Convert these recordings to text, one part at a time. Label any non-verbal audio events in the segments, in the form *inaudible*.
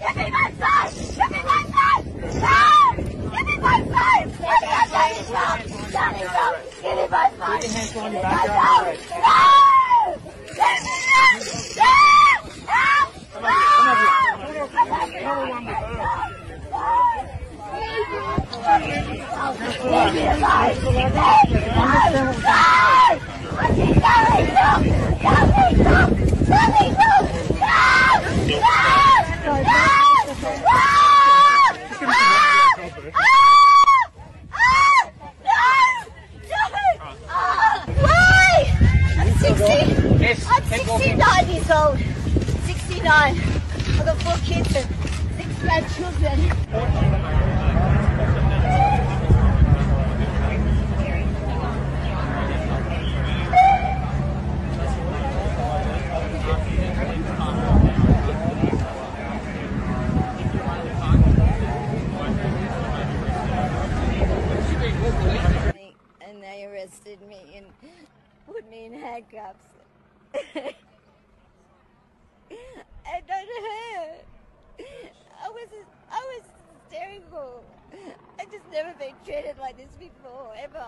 Give me my son! Give me my son! No! Give me my son! Give me have Donnie Trump! Donnie Trump! Give me my son! Give me my son! No! Give me my son! No! No! Leave me alone! Leave me alone! Leave me alone! What are you doing? 60. I'm 69 years old. 69. I got four kids and six grandchildren. And they arrested me and put me in handcuffs. *laughs* I don't hurt. I was I was hysterical. I just never been treated like this before, ever.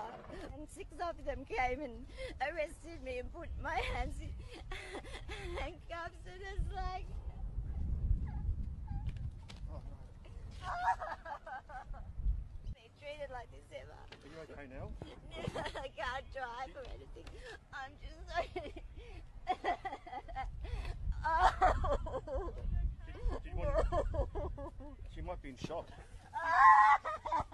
And six of them came and arrested me and put my hands in handcuffs and it's like been treated like this ever. Are you okay now? I can't *laughs* drive or anything. I'm just *laughs* oh. Did you want She might be in shock. *laughs*